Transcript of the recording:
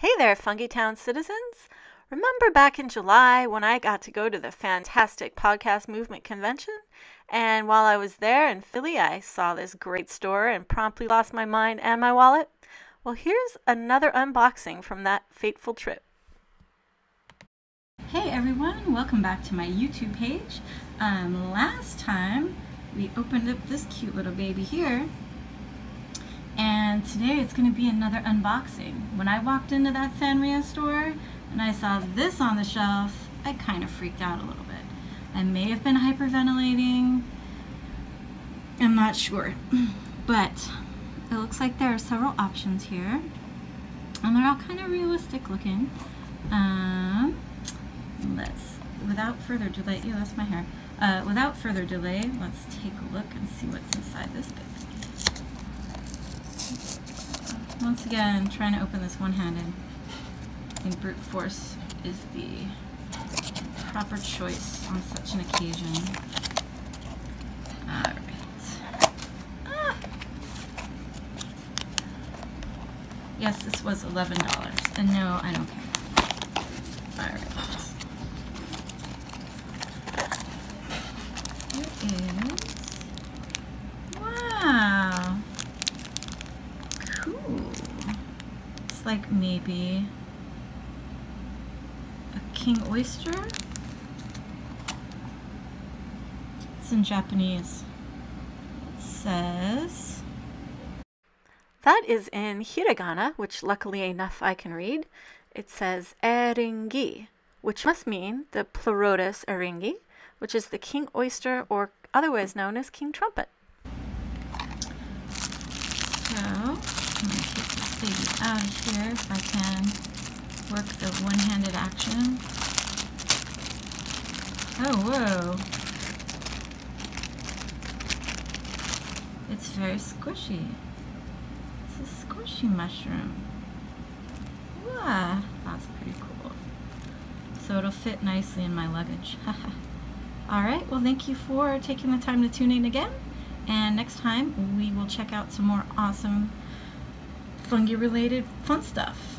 Hey there, Fungi Town citizens! Remember back in July when I got to go to the fantastic Podcast Movement Convention? And while I was there in Philly, I saw this great store and promptly lost my mind and my wallet? Well, here's another unboxing from that fateful trip. Hey everyone, welcome back to my YouTube page. Um, last time we opened up this cute little baby here and today it's going to be another unboxing. When I walked into that Sanrio store and I saw this on the shelf, I kind of freaked out a little bit. I may have been hyperventilating, I'm not sure, but it looks like there are several options here and they're all kind of realistic looking. Um, let's, without further delay, ew, that's my hair. Uh, without further delay, let's take a look and see what's inside this bag. Once again, trying to open this one-handed. I think brute force is the proper choice on such an occasion. Alright. Ah. Yes, this was $11. And no, I don't care. Alright. Here is like maybe a king oyster. It's in Japanese. It says... That is in hiragana, which luckily enough I can read. It says eringi, which must mean the Pleurotus eryngii, which is the king oyster or otherwise known as king trumpet. So, baby out of here if I can work the one-handed action. Oh, whoa. It's very squishy. It's a squishy mushroom. Wow, that's pretty cool. So it'll fit nicely in my luggage. Alright, well thank you for taking the time to tune in again. And next time we will check out some more awesome fungi related fun stuff.